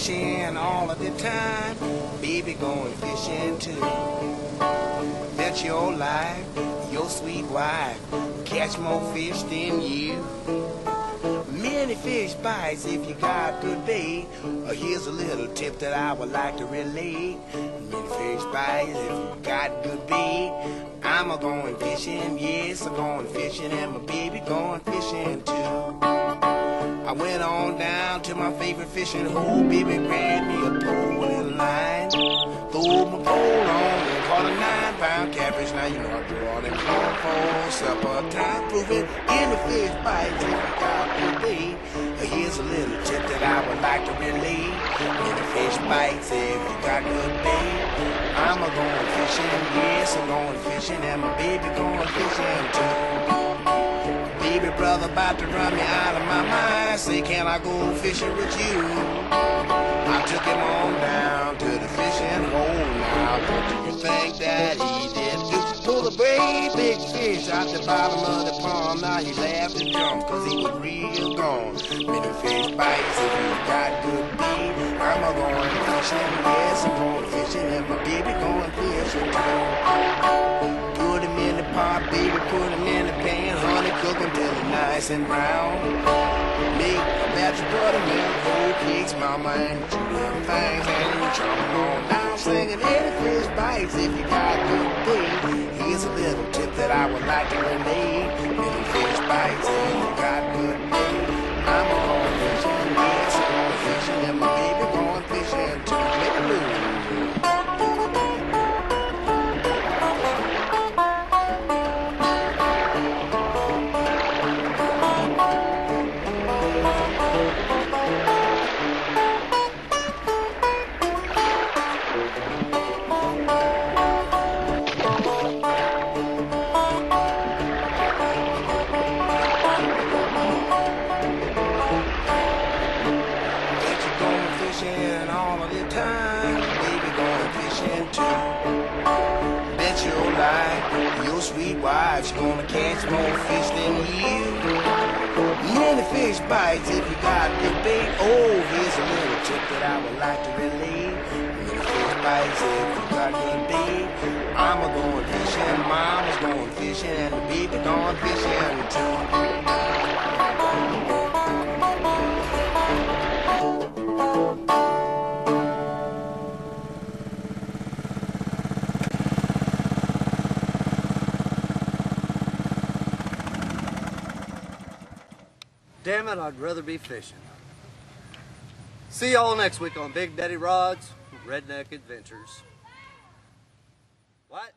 fishing all of the time. Baby going fishing too. Bet your life, your sweet wife, catch more fish than you. Many fish bites if you got good bait. Uh, here's a little tip that I would like to relate. Many fish bites if you got good bait. I'm a going fishing, yes, I'm going fishing, and my baby going fishing too. I went on down to my favorite fishing hole, baby grabbed me a pole and line. Threw my pole on and caught a nine pound catfish. Now you know I draw them long for supper time. Prove it in the fish bites if you got bait. Here's a little tip that I would like to relay. In the fish bites if you got good bait. I'm a going fishing, yes, I'm going fishing, and my baby going fishing too. About to run me out of my mind. Say, can I go fishing with you? I took him on down to the fishing hole. Now, do you think that he did do? Pull a great big fish out the bottom of the pond. Now he laughed and jumped cause he was real gone. Many fish bites if you got good bait. I'm a going fishing, yes, I'm going fishing, and my baby going and brown. Make a of buttermilk, whole cakes, mama, and two them things, and you chomp on down, singing any fish bites if you got good bait. Here's a little tip that I would like to relate. Any fish bites if you got good bait. I'm a fishing, I'm and my sweet wife's gonna catch more fish than you. Many fish bites if you got the bait. Oh, here's a little tip that I would like to relate. Many fish bites if you got the bait. I'm a going fishing, mama's going fishing, and the baby going fishing too. Damn it, I'd rather be fishing. See y'all next week on Big Daddy Rods Redneck Adventures. What?